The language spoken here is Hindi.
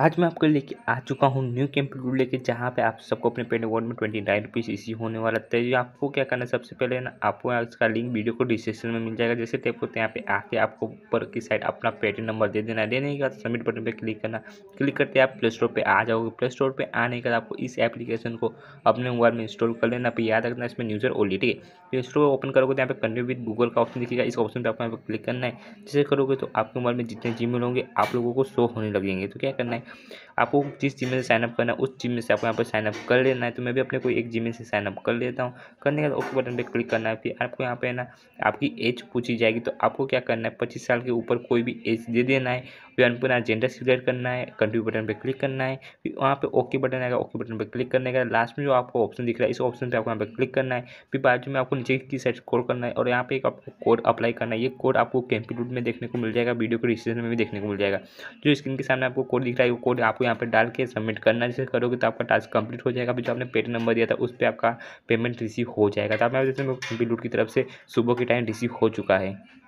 आज मैं आपको लेके आ चुका हूँ न्यू कंप्यूटर लेके, जहाँ पे आप सबको अपने पेड अकाउंट में ट्वेंटी नाइन रुपीज़ इसी होने वाला था। ये आपको क्या करना है? सबसे पहले ना, आपको इसका लिंक वीडियो को डिस्क्रिप्शन में मिल जाएगा। जैसे टैप करते हैं, यहाँ पे आके आपको ऊपर की साइड अपना पेटीएम नंबर दे देना देने के बाद सबमिट बटन पर क्लिक करना। क्लिक करते आप प्ले स्टोर पर आ जाओगे। प्ले स्टोर पर आने के बाद आपको इस एप्लीकेशन को अपने मोबाइल में इंस्टॉल कर लेना। फिर याद रखना, इसमें न्यूज़र ओली ठीक है। प्ले स्टोर ओपन करोगे तो यहाँ पे कंटिन्यू विद गूगल का ऑप्शन दिखेगा। इस ऑप्शन पर आपको यहाँ पर क्लिक करना है। जैसे करोगे तो आपके मोबाइल में जितने जी होंगे, आप लोगों को शो होने लगेंगे। तो क्या करना है? आपको जिस जी से साइनअप करना है, उस जी से आपको यहाँ पर साइनअप कर लेना है। तो मैं भी अपने कोई एक जी से साइनअप कर लेता हूँ। करने के बाद ओके बटन पर क्लिक करना है। फिर आपको यहाँ पे ना, आपकी एज पूछी जाएगी। तो आपको क्या करना है, पच्चीस साल के ऊपर कोई भी एज दे देना है। फिर अपना जेंडर सिलेक्ट करना है कंट्री बटन पर क्लिक करना है, फिर वहाँ पे ओके बटन आएगा ओके बटन पर क्लिक करने का लास्ट में जो आपको ऑप्शन दिख रहा है, इस ऑप्शन पर आपको यहाँ पर क्लिक करना है, फिर बाजू में आपको नीचे की साइड स्क्रॉल करना है और यहाँ पे एक आपको कोड अप्लाई करना है, ये कोड आपको कैंपिट्यूड में देखने को मिल जाएगा वीडियो के डिस्क्रिप्शन में भी देखने को मिल जाएगा। जो स्क्रीन के सामने आपको कोड दिख रहा है, वो कोड आपको यहाँ पर डाल के सबमिट करना है, जैसे करोगे तो आपका टास्क कंप्लीट हो जाएगा, फिर जो आपने पेट नंबर दिया था, उस पर आपका पेमेंट रिसीव हो जाएगा। तो आप मैं कंप्यूटर की तरफ़ से सुबह के टाइम रिसीव हो चुका है।